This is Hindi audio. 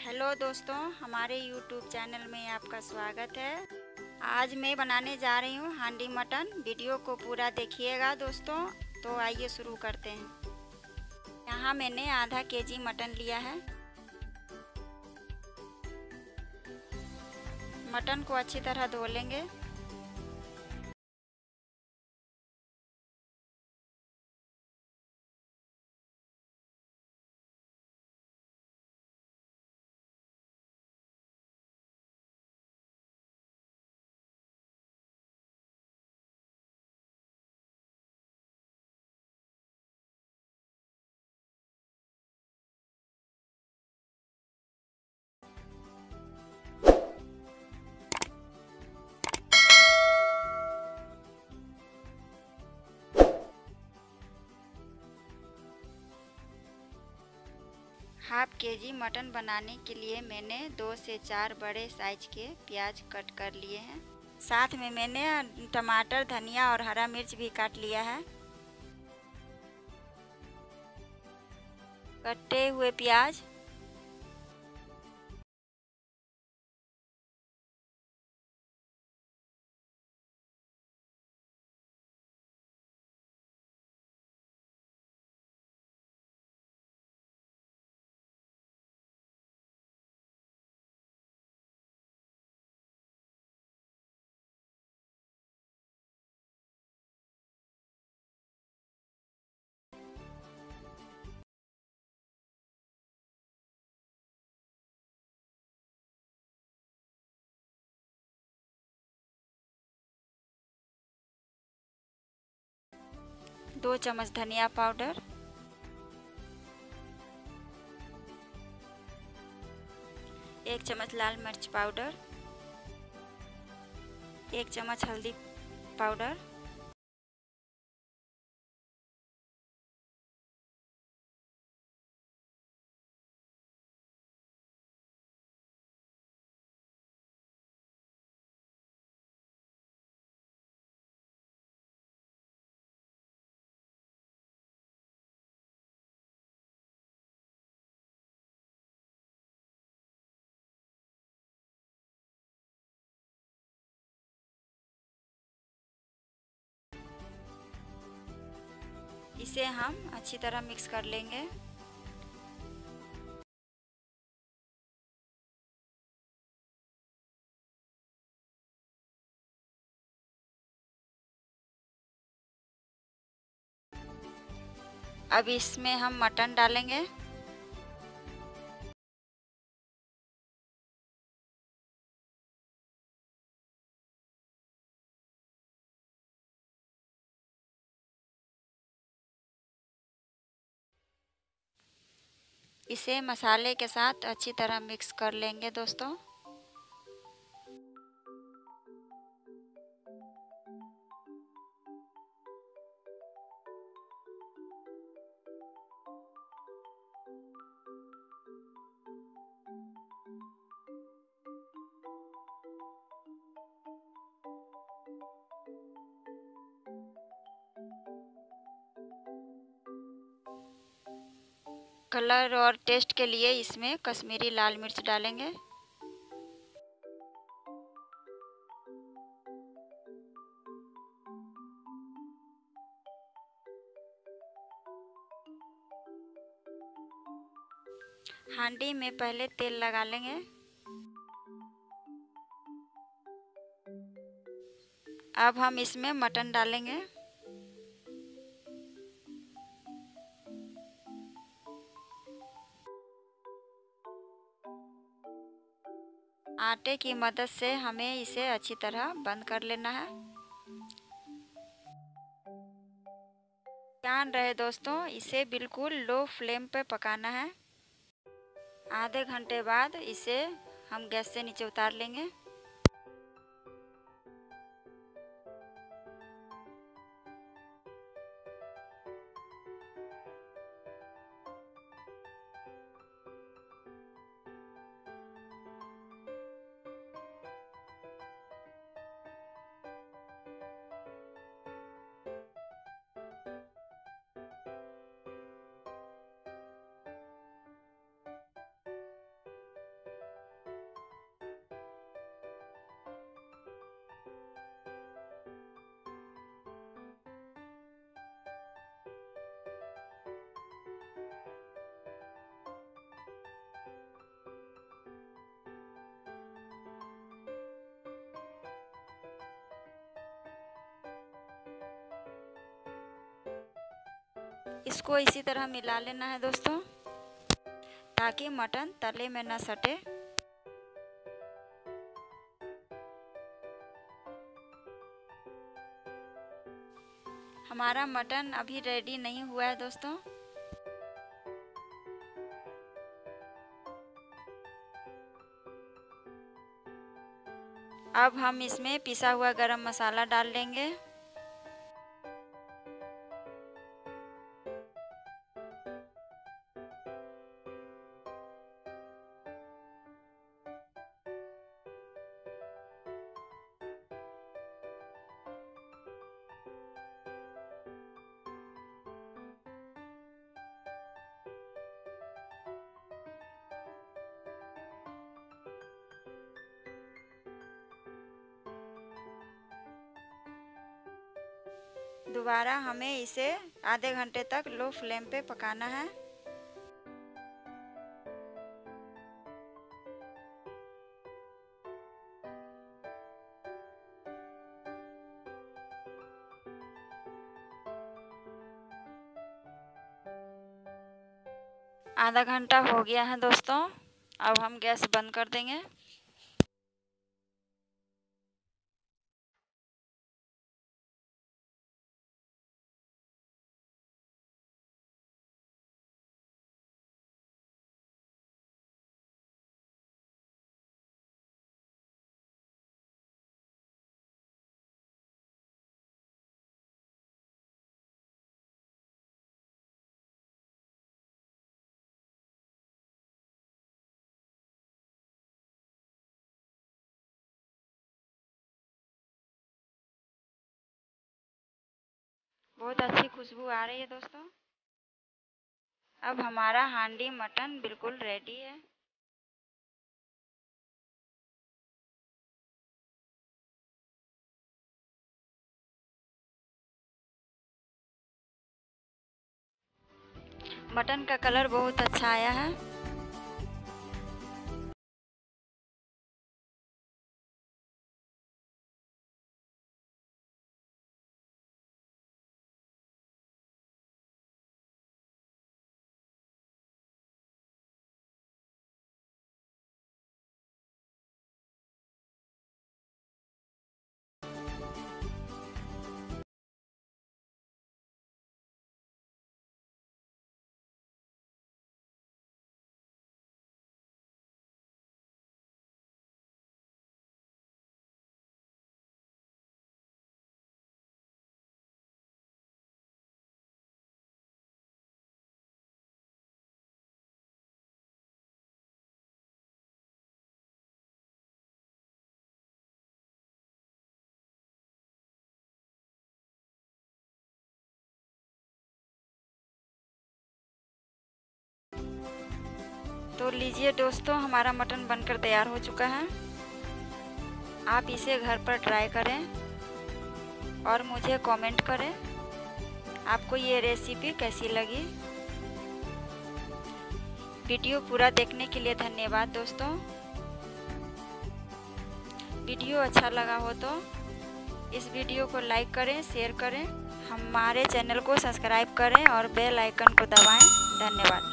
हेलो दोस्तों, हमारे यूट्यूब चैनल में आपका स्वागत है। आज मैं बनाने जा रही हूँ हांडी मटन। वीडियो को पूरा देखिएगा दोस्तों तो आइए शुरू करते हैं। यहाँ मैंने आधा केजी मटन लिया है। मटन को अच्छी तरह धो लेंगे। हाफ़ के जी मटन बनाने के लिए मैंने दो से चार बड़े साइज़ के प्याज कट कर लिए हैं। साथ में मैंने टमाटर, धनिया और हरा मिर्च भी काट लिया है। कटे हुए प्याज दो चम्मच धनिया पाउडर। एक चम्मच लाल मिर्च पाउडर। एक चम्मच हल्दी पाउडर। इसे हम अच्छी तरह मिक्स कर लेंगे। अब इसमें हम मटन डालेंगे। इसे मसाले के साथ अच्छी तरह मिक्स कर लेंगे दोस्तों। कलर और टेस्ट के लिए इसमें कश्मीरी लाल मिर्च डालेंगे। हांडी में पहले तेल लगा लेंगे। अब हम इसमें मटन डालेंगे। आटे की मदद से हमें इसे अच्छी तरह बंद कर लेना है। ध्यान रहे दोस्तों, इसे बिल्कुल लो फ्लेम पे पकाना है। आधे घंटे बाद इसे हम गैस से नीचे उतार लेंगे। इसको इसी तरह मिला लेना है दोस्तों, ताकि मटन तले में न सटे। हमारा मटन अभी रेडी नहीं हुआ है दोस्तों। अब हम इसमें पिसा हुआ गरम मसाला डाल लेंगे। दोबारा हमें इसे आधे घंटे तक लो फ्लेम पे पकाना है। आधा घंटा हो गया है दोस्तों। अब हम गैस बंद कर देंगे। बहुत अच्छी खुशबू आ रही है दोस्तों। अब हमारा हांडी मटन बिल्कुल रेडी है। मटन का कलर बहुत अच्छा आया है। लीजिए दोस्तों, हमारा मटन बनकर तैयार हो चुका है। आप इसे घर पर ट्राई करें और मुझे कमेंट करें, आपको ये रेसिपी कैसी लगी। वीडियो पूरा देखने के लिए धन्यवाद दोस्तों। वीडियो अच्छा लगा हो तो इस वीडियो को लाइक करें, शेयर करें, हमारे चैनल को सब्सक्राइब करें और बेल आइकन को दबाएँ। धन्यवाद।